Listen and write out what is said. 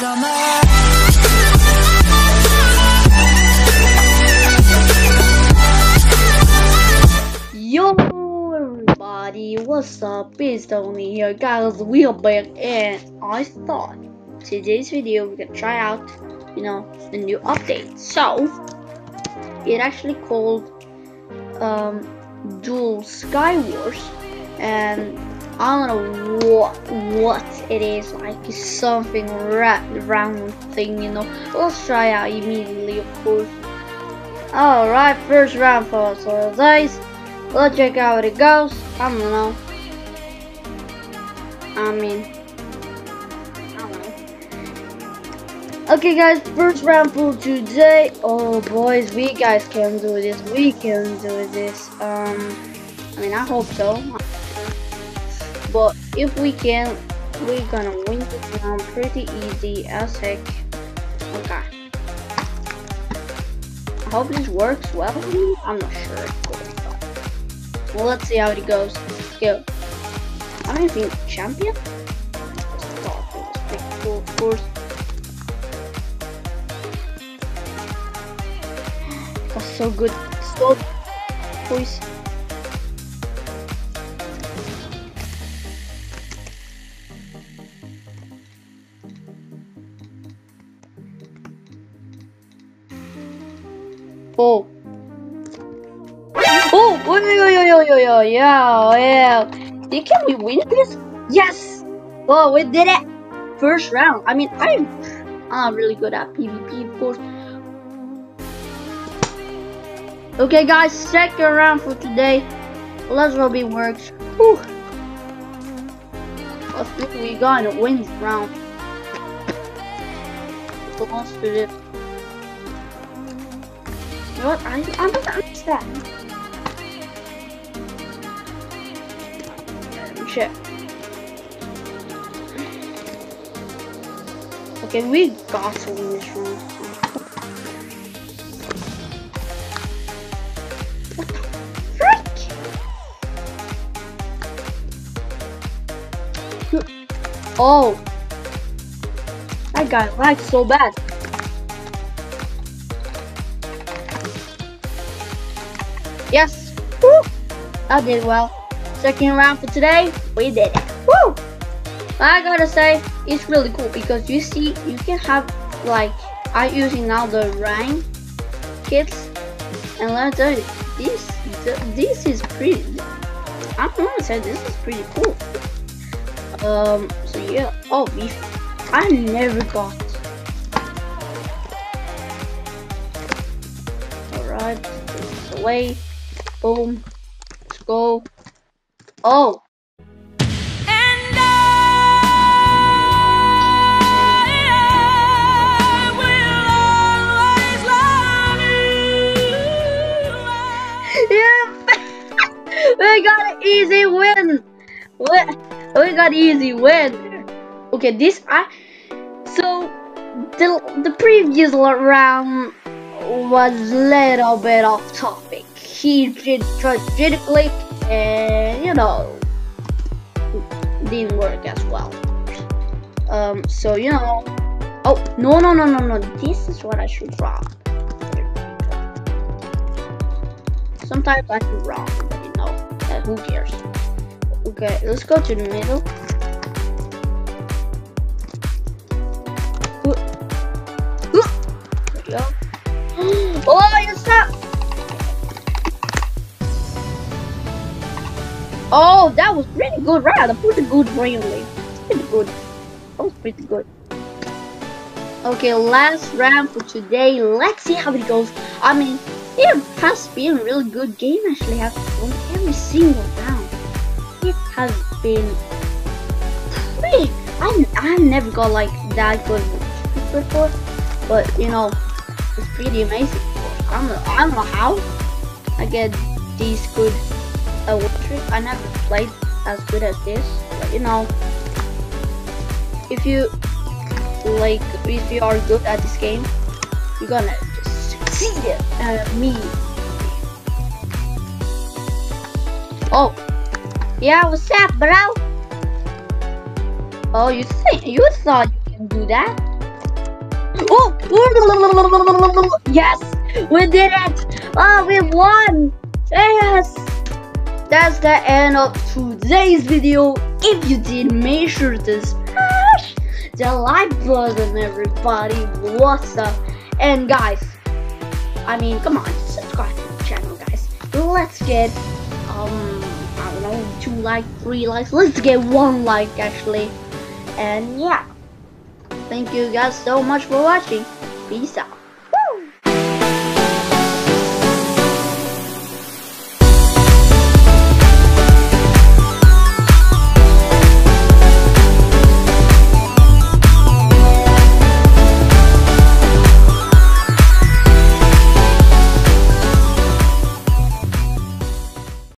Yo everybody, what's up? It's Tony here guys, we are back and I thought today's video we can try out, you know, the new update. So it actually called um Duel Sky Wars and I don't know what what it is like it's something ra round thing, you know. Let's try out immediately of course. Alright, first round for us. So guys Let's check out how it goes. I don't know. I mean. Okay, guys, first round for today. Oh, boys, we guys can do this. We can do this. Um, I mean, I hope so. But if we can, we're gonna win this round pretty easy as heck. Okay. I hope this works well. I'm not sure. Well, let's see how it goes. Go. I don't think champion. Cool, of course. That's so good. Stop, boys. Oh. Oh, oh, yo, yo, yo, yo, yo, yeah. Did can we win this? Yes! Oh, we did it! First round. I mean, I'm, I'm really good at PvP, of course. Okay, guys, second round for today. Let's hope it works. Whew. I think we gonna win this round. So let's what? I, I don't understand. shit. Okay, we got to win this round. What the frick? Oh. That guy lagged so bad. Yes. Woo. I did well. Second round for today, we did it. Woo! I gotta say, it's really cool because you see, you can have like, I'm using now the rank kits, and let's tell this, this is pretty, I'm gonna say this is pretty cool. Um, so yeah, oh, beef. I never got. Alright, away, boom, let's go. Oh. And I will always love you. Yeah. we got an easy win. We, we got easy win. Okay, this I so the the previous round was a little bit off topic. He did strategically and you know didn't work as well. Um so you know oh no no no no no this is what i should drop sometimes i do wrong but you know uh, who cares? Okay let's go to the middle Oh, that was pretty good, right? That pretty good, really. Pretty good. That was pretty good. Okay, last round for today. Let's see how it goes. I mean, it has been a really good game. Actually, I've won every single round. It has been pretty. I I never got like that good before, but you know, it's pretty amazing. I don't I don't know how I get these good a trick. I never played as good as this, but you know, if you like, if you are good at this game, you're gonna succeed. Uh, me. Oh, yeah, what's up, bro? Oh, you think you thought you can do that? Oh! Yes! We did it! Oh, we won! Yes! That's the end of today's video. If you did, make sure to smash the like button, everybody. What's up? And guys, I mean, come on, subscribe to the channel, guys. Let's get, um, I don't know, two like, three likes. Let's get one like, actually. And yeah, thank you guys so much for watching. Peace out.